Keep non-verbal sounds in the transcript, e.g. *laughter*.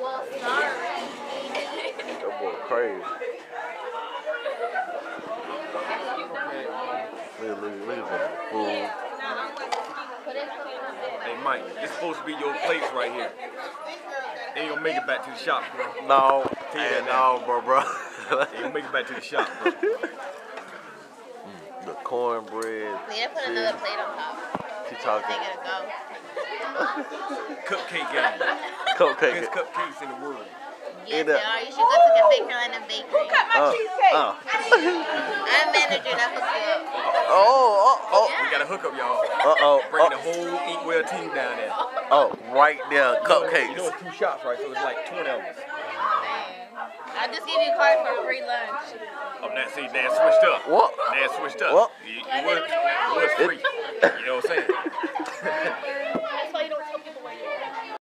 Well, sorry. That boy crazy. Look, look, look at that fool. Put it something in there. Hey Mike, this supposed to be your place right here. They ain't gonna make it back to the shop, bro. No, Tell hey, no, bro, bro. They ain't gonna make it back to the shop, bro. Mm, the cornbread. We need to put another plate on top. She They talking gotta go. Cupcake game. cupcake. Best cupcakes in the world. Yes, It, they are. You should go to Cafe Carolina Bakery. Who cut my uh, uh. *laughs* I'm manager. That was good. Oh, oh, We got a hookup, y'all. oh, uh oh, Bring the oh, whole Inkwell team down there. oh, right there, You know cupcakes. it's two shops, right? So it's like 20 of us. I'll just give you a card for free lunch. Oh, now see, now switched up. What? Now switched up. What? It, it was, it was free. You